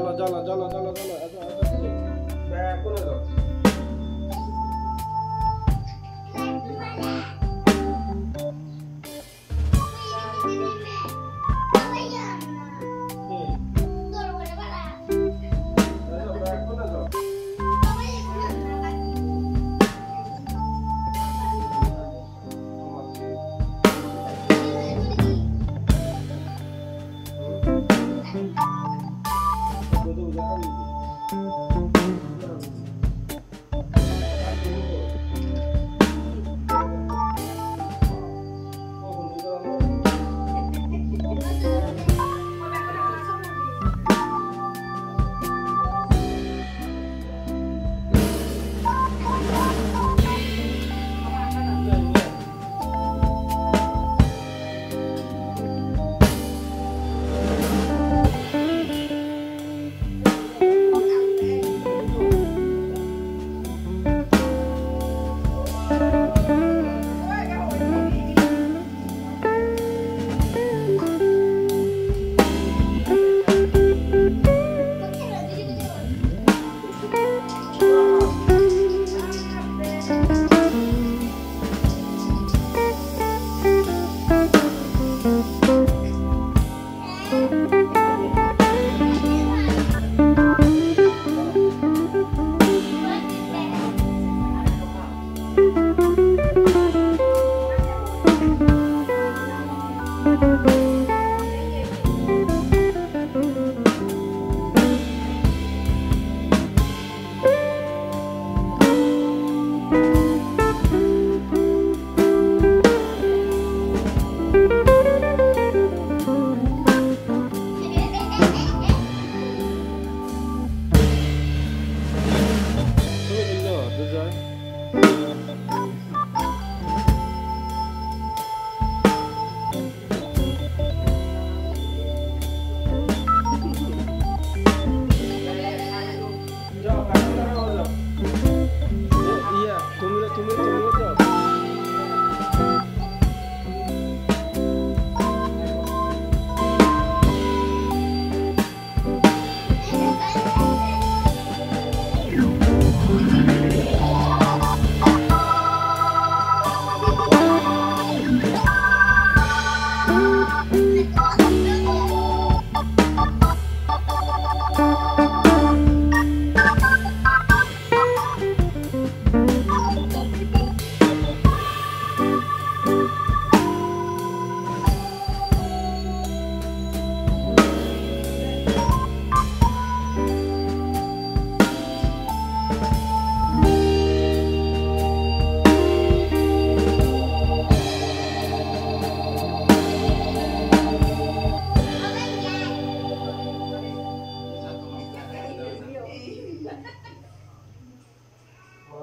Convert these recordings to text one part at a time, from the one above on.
জ্বালা জ্বালা জ্বালা জ্বালা জ্বালা হ্যাঁ, কোনে যাও Thank you. Obrigado.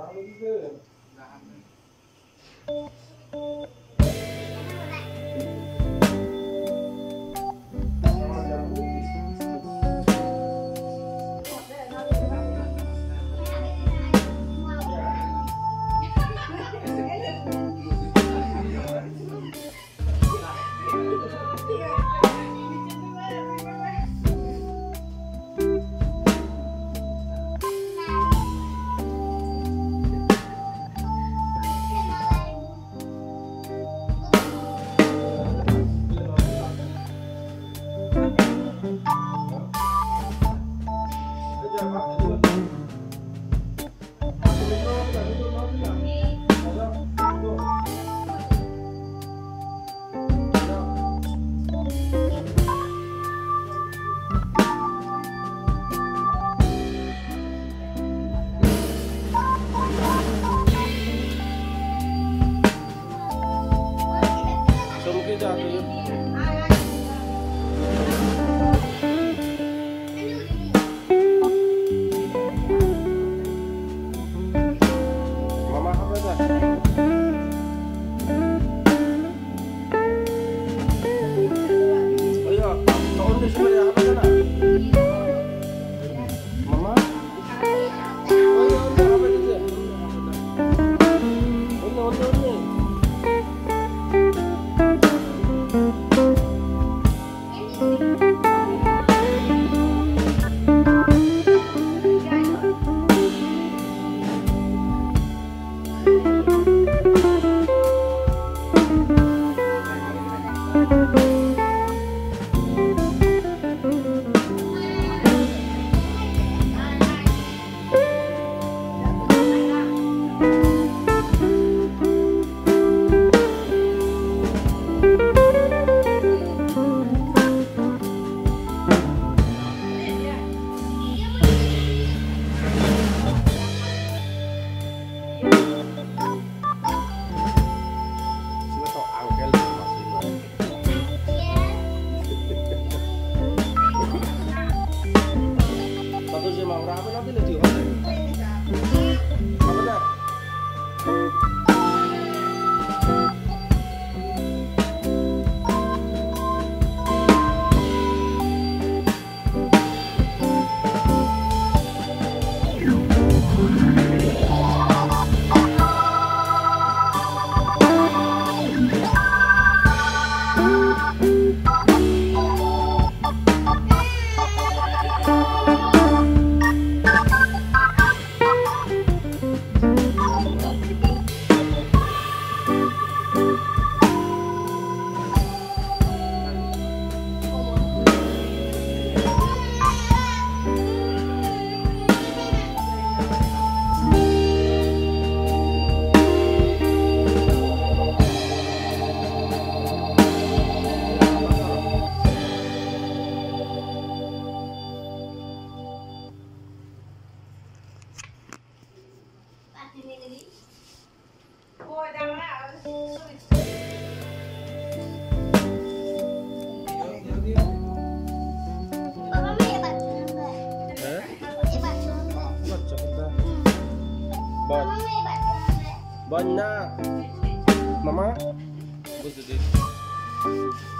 How are you good. Música One. Mama? Go to this.